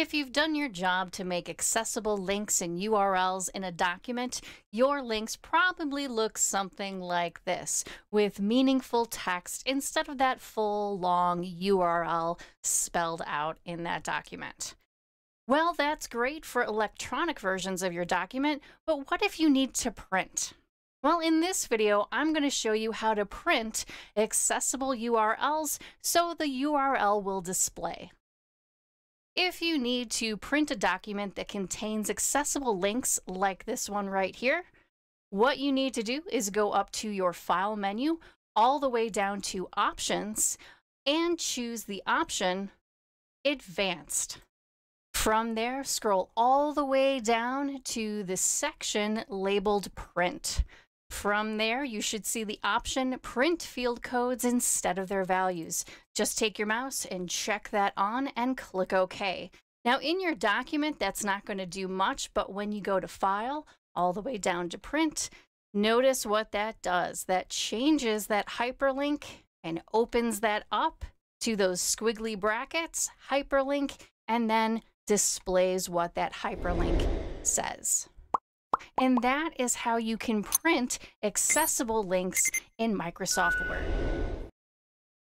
If you've done your job to make accessible links and URLs in a document, your links probably look something like this, with meaningful text instead of that full long URL spelled out in that document. Well, that's great for electronic versions of your document, but what if you need to print? Well, in this video, I'm going to show you how to print accessible URLs so the URL will display. If you need to print a document that contains accessible links like this one right here, what you need to do is go up to your File menu, all the way down to Options, and choose the option Advanced. From there, scroll all the way down to the section labeled Print. From there, you should see the option print field codes instead of their values. Just take your mouse and check that on and click OK. Now in your document, that's not going to do much, but when you go to File, all the way down to Print, notice what that does. That changes that hyperlink and opens that up to those squiggly brackets, hyperlink, and then displays what that hyperlink says. And that is how you can print accessible links in Microsoft Word.